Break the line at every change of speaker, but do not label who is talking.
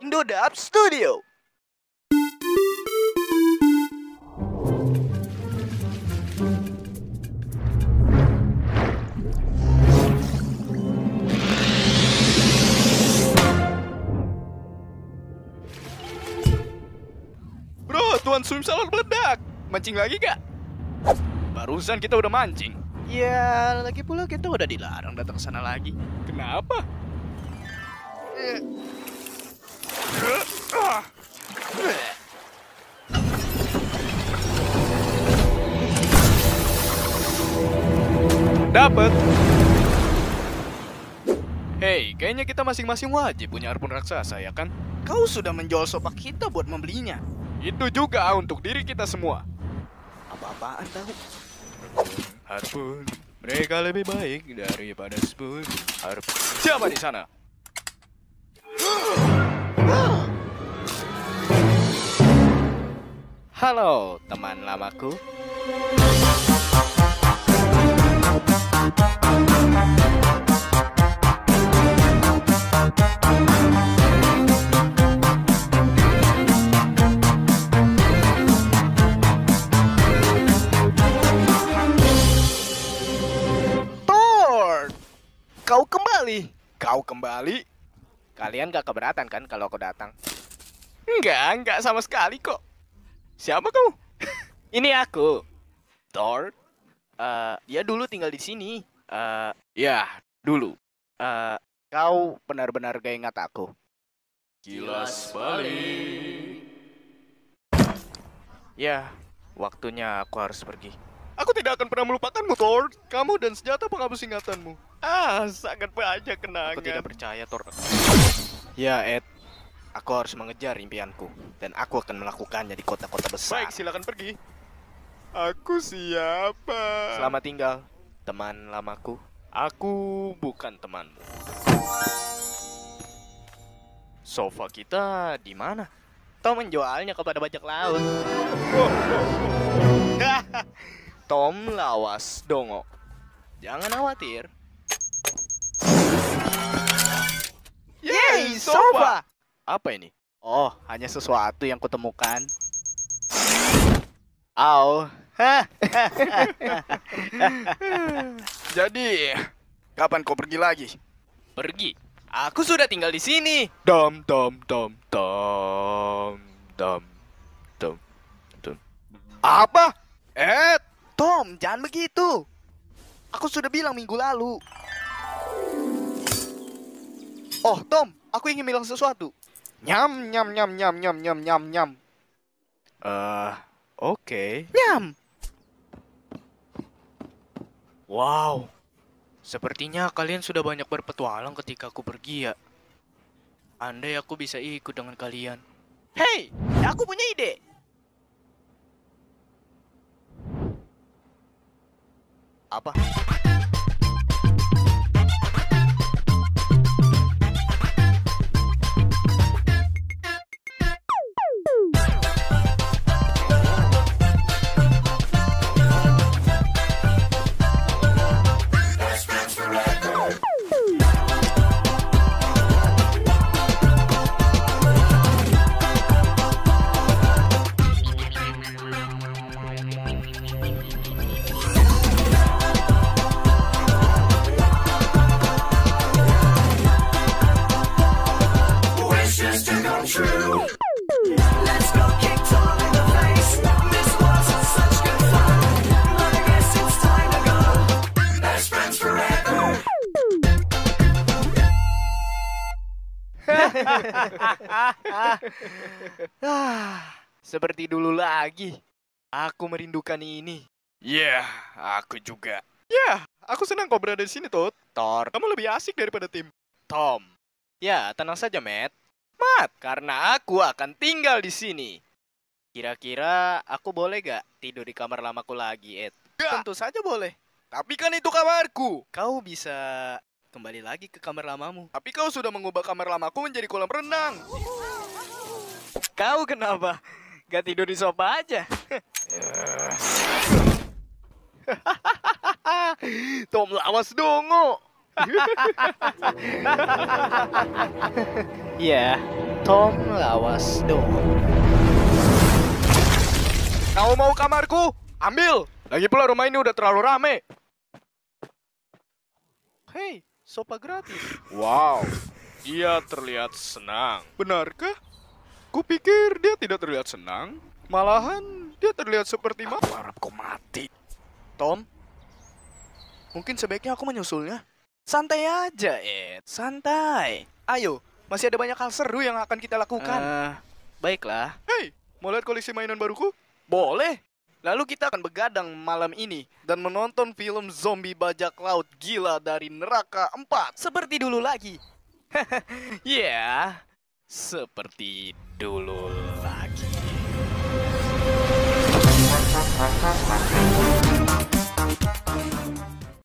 Indodap Studio.
Bro, Tuan Sumsalon meledak. Mancing lagi gak? Barusan kita udah mancing.
Ya, lagi pula kita udah dilarang datang ke sana lagi.
Kenapa? Dapat. Hei, kayaknya kita masing-masing wajib punya harpun raksasa ya kan?
Kau sudah menjual sopak kita buat membelinya.
Itu juga untuk diri kita semua.
Apa-apaan tahu?
Harpun, mereka lebih baik daripada spoon. Harpun. Siapa di sana?
Halo, teman lamaku. Kau kembali.
Kau kembali?
Kalian gak keberatan kan kalau aku datang?
Enggak, enggak sama sekali kok. Siapa kau?
Ini aku, Thor. Eh, dia dulu tinggal di sini. Eh,
Ya, dulu.
eh, kau benar-benar gak ingat aku.
Kilas balik.
Ya, waktunya aku harus pergi.
Aku tidak akan pernah melupakanmu, Thor. Kamu dan senjata penghapus ingatanmu. Ah, sangat banyak kenangan.
Aku tidak percaya, Thor. Ya, Ed. Aku harus mengejar impianku. Dan aku akan melakukannya di kota-kota besar.
Baik, silakan pergi. Aku siapa?
Selamat tinggal, teman lamaku.
Aku bukan temanmu. Sofa kita di mana?
Tom menjualnya kepada bajak laut. Tom lawas dongo. Jangan khawatir.
Yeay, sofa!
Apa ini? Oh, hanya sesuatu yang kutemukan. Au.
Jadi, kapan kau pergi lagi?
Pergi. Aku sudah tinggal di sini.
Dom, dom, dom, dom, dom, dom, dom. Apa? Eh,
Tom, jangan begitu. Aku sudah bilang minggu lalu. Oh, Tom, aku ingin bilang sesuatu.
Nyam, nyam, nyam, nyam, nyam, nyam, nyam, nyam. Eh, oke.
Nyam.
Wow. Sepertinya kalian sudah banyak berpetualang ketika aku pergi ya. Andai aku bisa ikut dengan kalian.
Hei, aku punya ide. Apa? seperti dulu lagi. Aku merindukan ini.
Ya, aku juga. Ya, aku senang kau berada di sini, Tot.
Thor,
Kamu lebih asik daripada tim.
Tom. Ya, tenang saja, Matt. Matt, karena aku akan tinggal di sini. Kira-kira aku boleh gak tidur di kamar lamaku lagi, Ed?
Gak.
Tentu saja boleh.
Tapi kan itu kamarku.
Kau bisa kembali lagi ke kamar lamamu.
Tapi kau sudah mengubah kamar lamaku menjadi kolam renang.
Kau kenapa? Gak tidur di sofa aja? Tom lawas dongo. Ya, Tom lawas dong.
Kau mau kamarku? Ambil. Lagi pula rumah ini udah terlalu rame.
Hei, sopa gratis.
Wow, dia terlihat senang. Benarkah? Kupikir dia tidak terlihat senang. Malahan dia terlihat seperti mati. harap kau mati.
Tom, mungkin sebaiknya aku menyusulnya. Santai aja, Ed. Santai.
Ayo, masih ada banyak hal seru yang akan kita lakukan.
Eh, baiklah.
Hei, mau lihat koleksi mainan baruku?
Boleh. Lalu kita akan begadang malam ini dan menonton film zombie bajak laut gila dari neraka 4 seperti dulu lagi. Ya, seperti dulu lagi.